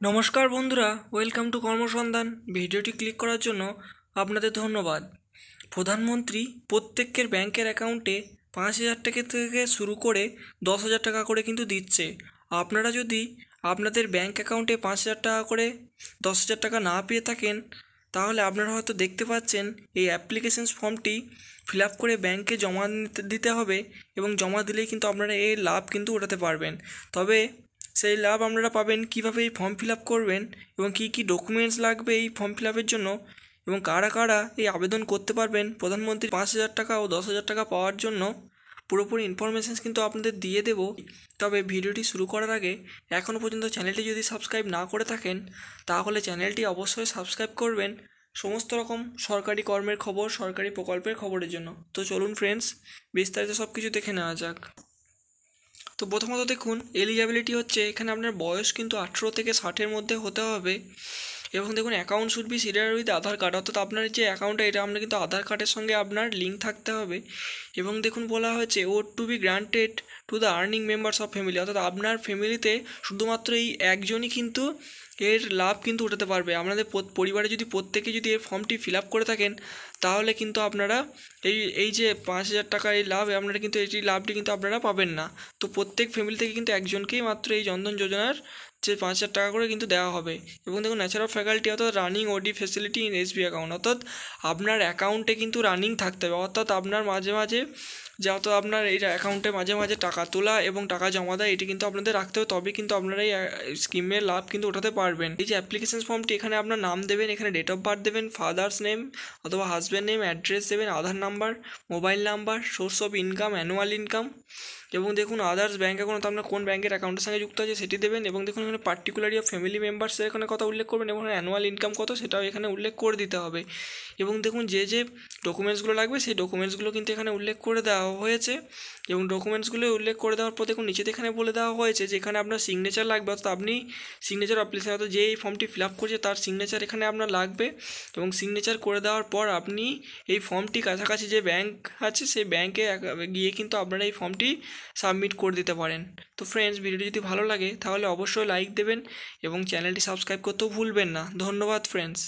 নমস্কার বন্ধুরা welcome to কর্মসন্ধান। ভিডিওটি ক্লিক করার জন্য আপনাদের ধন্যবাদ। প্রধানমন্ত্রী প্রত্যেকের ব্যাংকের অ্যাকাউন্টে পাঁচ হাজার টাকা থেকে শুরু করে দশ হাজার টাকা করে কিন্তু দিচ্ছে। আপনারা যদি আপনাদের ব্যাংক অ্যাকাউন্টে পাঁচ হাজার টাকা করে দশ হাজার টাকা না পেয়ে থাকেন, তাহলে আপনারা হয়তো দেখতে পাচ্ছেন এই অ্যাপ্লিকেশন ফর্মটি ফিল আপ করে ব্যাংকে জমা দিতে হবে এবং জমা দিলেই কিন্তু আপনারা এই লাভ কিন্তু ওঠাতে পারবেন। তবে সেই লাভ আপনারা পাবেন কীভাবে এই ফর্ম ফিল আপ করবেন এবং কী কী ডকুমেন্টস লাগবে এই ফর্ম ফিল আপের জন্য এবং কারা কারা এই আবেদন করতে পারবেন প্রধানমন্ত্রী পাঁচ হাজার টাকা ও দশ হাজার টাকা পাওয়ার জন্য। পুরোপুরি ইনফরমেশানস কিন্তু আপনাদের দিয়ে দেবো। তবে ভিডিওটি শুরু করার আগে এখনও পর্যন্ত চ্যানেলটি যদি সাবস্ক্রাইব না করে থাকেন, তাহলে চ্যানেলটি অবশ্যই সাবস্ক্রাইব করবেন। সমস্ত রকম সরকারি কর্মের খবর, সরকারি প্রকল্পের খবরের জন্য। তো চলুন ফ্রেন্ডস বিস্তারিত সব কিছু দেখে নেওয়া যাক। তো প্রথমত দেখুন এলিজিবিলিটি হচ্ছে এখানে আপনার বয়স কিন্তু আঠেরো থেকে ষাটের মধ্যে হতে হবে। এবং দেখুন account should be serial with Aadhaar card অর্থাৎ আপনার যে অ্যাকাউন্টটা এটা আপনার কিন্তু আধার কার্ডের সঙ্গে আপনার লিঙ্ক থাকতে হবে। এবং দেখুন, বলা হয়েছে ও to be granted to the earning members of family অর্থাৎ আপনার ফ্যামিলিতে শুধুমাত্র এই একজনই কিন্তু এর লাভ কিন্তু উঠাতে পারবে। আপনাদের পরিবারে যদি প্রত্যেকে যদি এই ফর্মটি ফিল আপ করে থাকেন, তাহলে কিন্তু আপনারা এই এই যে পাঁচ হাজার টাকার এই লাভ, আপনারা কিন্তু এই লাভটি কিন্তু আপনারা পাবেন না। তো প্রত্যেক ফ্যামিলি থেকে কিন্তু একজনকেই মাত্র এই জনধন যোজনার যে পাঁচ হাজার টাকা করে কিন্তু দেওয়া হবে। এবং দেখুন ন্যাচারাল ফ্যাকাল্টি অর্থাৎ running OD facility in SB account অর্থাৎ আপনার অ্যাকাউন্টে কিন্তু রানিং থাকতে হবে। অর্থাৎ আপনার মাঝে মাঝে যত আপনার এই অ্যাকাউন্টে মাঝে মাঝে টাকা তোলা এবং টাকা জমা দেয়, এটি কিন্তু আপনাদের রাখতে হবে। তবে কিন্তু আপনারা এই স্কিমের লাভ কিন্তু ওঠাতে পারবেন। এই যে অ্যাপ্লিকেশন ফর্মটি এখানে আপনার নাম দেবেন, এখানে ডেট অফ বার্থ দেবেন ফাদার্স নেম অথবা হাজব্যান্ড নেম অ্যাড্রেস দেবেন, Aadhaar number mobile number source of income annual income এবং দেখুন আদার্স ব্যাঙ্ক অ্যাকাউন্ট আপনার কোন ব্যাঙ্কের অ্যাকাউন্টের সঙ্গে যুক্ত আছে সেটি দেবেন এবং দেখুন, এখানে পার্টিকুলারলি অফ ফ্যামিলি মেম্বার্সের এখানে কথা উল্লেখ করবেন এবং অ্যানুয়াল ইনকাম কত সেটাও এখানে উল্লেখ করে দিতে হবে। এবং দেখুন, যে যে ডকুমেন্টসগুলো লাগবে সেই ডকুমেন্টসগুলো কিন্তু এখানে উল্লেখ করে দেওয়া হয়েছে। এবং ডকুমেন্টসগুলো উল্লেখ করে দেওয়ার পর দেখুন, নিচেতে এখানে বলে দেওয়া হয়েছে যে, এখানে আপনার সিগনেচার লাগবে। অর্থাৎ আপনি সিগনেচার অ্যাপ্লিকেশন অর্থাৎ যে এই ফর্মটি ফিল আপ করছে তার সিগনেচার এখানে আপনার লাগবে। এবং সিগনেচার করে দেওয়ার পর আপনি এই ফর্মটি কাছাকাছি যে ব্যাংক আছে, সেই ব্যাংকে গিয়ে কিন্তু আপনারা এই ফর্মটি সাবমিট করে দিতে পারেন। তো ফ্রেন্ডস ভিডিওটি যদি ভালো লাগে, তাহলে অবশ্যই লাইক দেবেন এবং চ্যানেলটি সাবস্ক্রাইব করতেও ভুলবেন না। ধন্যবাদ ফ্রেন্ডস